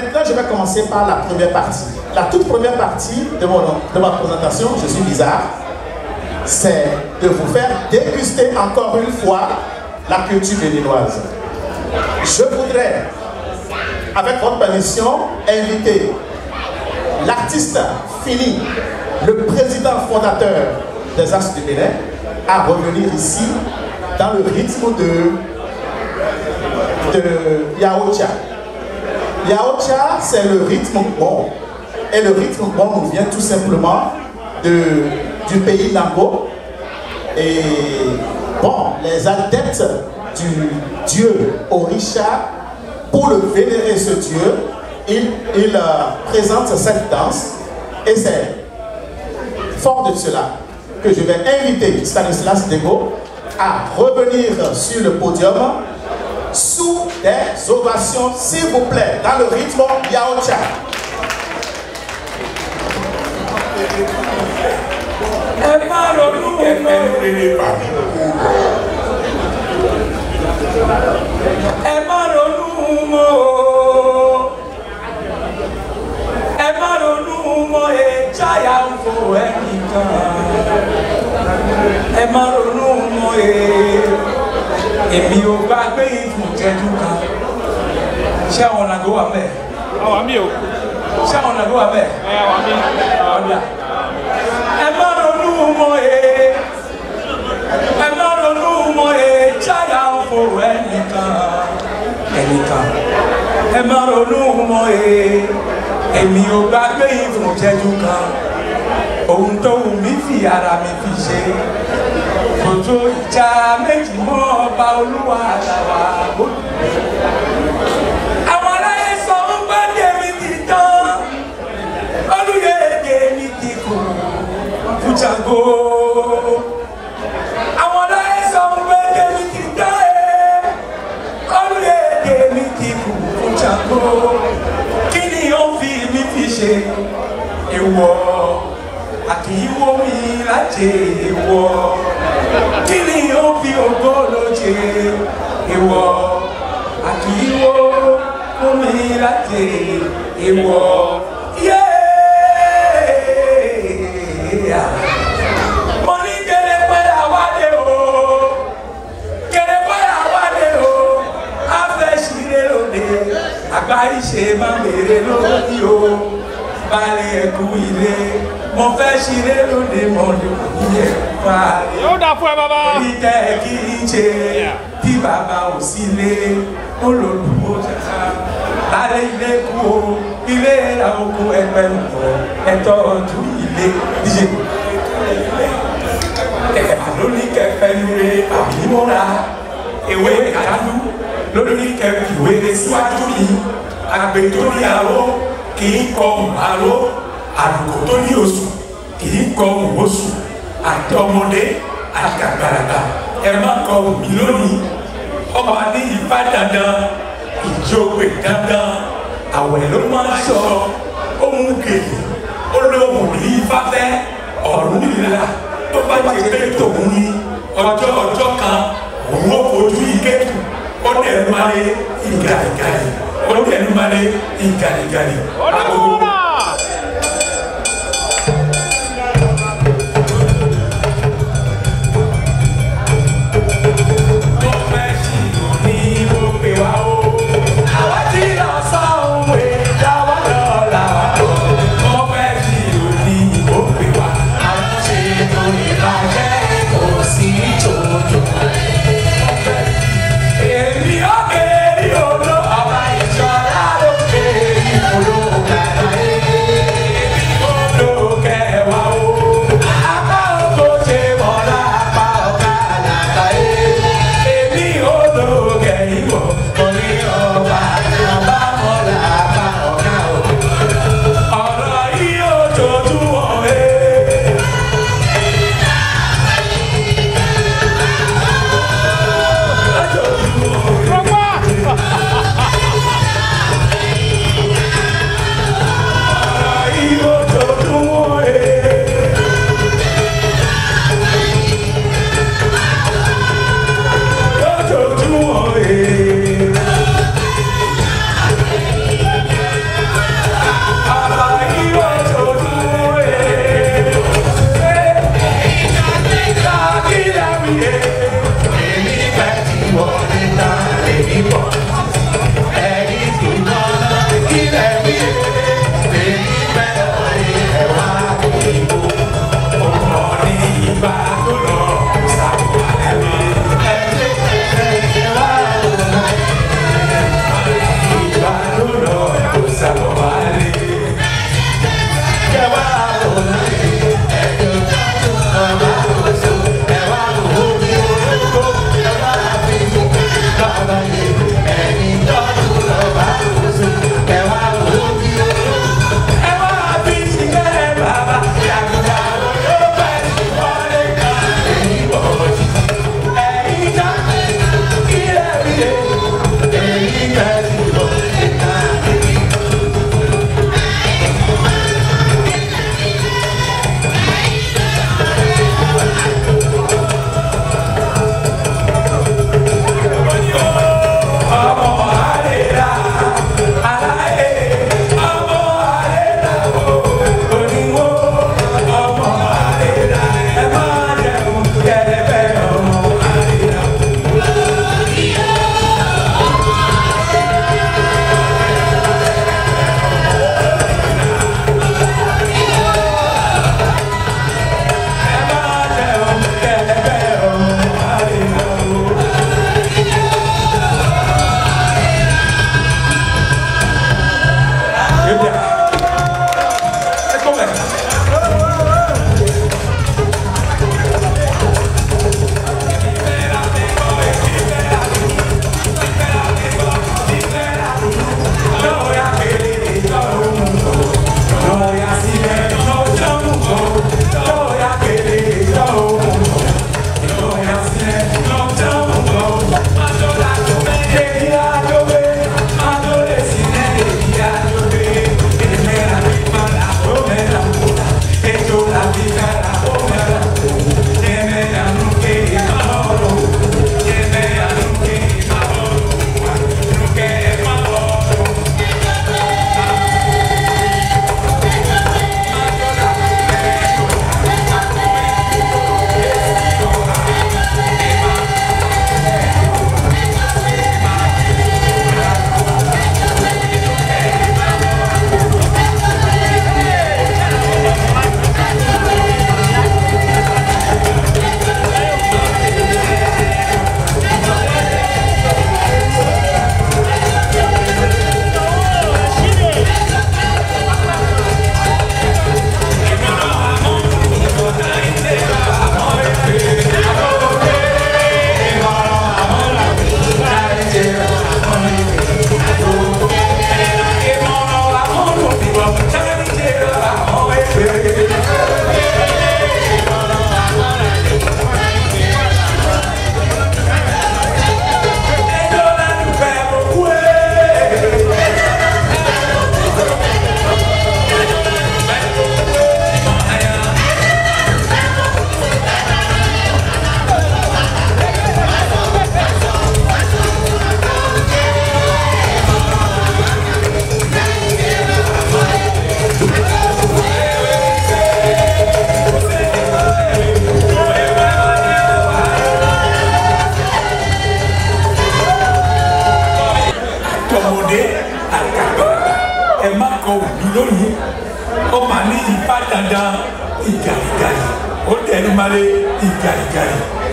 Maintenant, je vais commencer par la première partie. La toute première partie de, de ma présentation, je suis bizarre, c'est de vous faire déguster encore une fois la culture béninoise. Je voudrais, avec votre permission, inviter l'artiste fini, le président fondateur des Arts du Bénin, à revenir ici dans le rythme de, de Yaocha, c'est le rythme bon. Et le rythme bon vient tout simplement de, du pays Nambo. Et bon, les adeptes du dieu Orisha, pour le vénérer ce dieu, il, présentent euh, présente cette danse. Et c'est fort de cela que je vais inviter Stanislas Dego à revenir sur le podium sous des ovations, s'il vous plaît, dans le rythme Yaocha. ló wà mẹ́. àwa mi o. ṣé àwọn ọ̀nà ló wà mẹ́. ẹ àwa mi. ọ̀nà. ẹ má ronú mọ́ ee ẹ má ronú mọ́ ee jáyà ń fò ẹnìkan ẹnìkan ẹ má ronú mọ́ ee èmi ò gbàgbé ìfúnjẹ́jú kan ohun tó wù mí fi ara mi fi ṣe kòtò ìjà méjì mọ́ ọba olúwa àlàwà gbòdò. jago. Àwọn ọ̀dọ́yẹ sọ pé Kẹ́mi ti dá ẹ, ọ̀rẹ́ Kẹ́mi ti kù fún jago. Kí ni ó fi mi fi ṣe? Èwọ̀ àkìyíwó mi lájẹ èwọ̀. Kí ni ó fi ògbó lóje? Èwọ̀ àkìyíwó mi lájẹ èwọ̀. àìṣe má béèrè lórí o balẹ̀ ẹ̀kú ilé mo fẹ́ ṣeré lóde mọ̀lẹ́ òní ẹ̀fà rẹ̀ yóò dà fún kí n ṣe tí bàbá ò sí lé mo lò lù ilé kú o ilé àwọn okun ẹgbẹ́ nǹkan ẹ̀tọ́ ọdún ilé díje ẹ̀ka lórí kẹfẹ́ lóore àbí mọ́ra ewé kàdánù lórí kẹfẹ́ ìwé síwájú mi àgbè tó ní aró kì í kọkùn aró àlùkò tó ní oṣù kì í kọkùn oṣù àti ọmọdé àti àgbàlagbà ẹ má kọkùn mí lónìí ọmọ ní ìfá dandan ìjókòó dandan àwẹ̀ ló máa ń sọ ohun kejì olóhùn ní ìfáfẹ́ ọ̀run nílá tó bá jẹ́ pé tòun ní ọjọ́ ọjọ́ kan òun ó fojú ike tù ọdẹ numale igaligali ọdẹ numale igaligali. ọdẹ numale.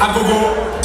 agogo.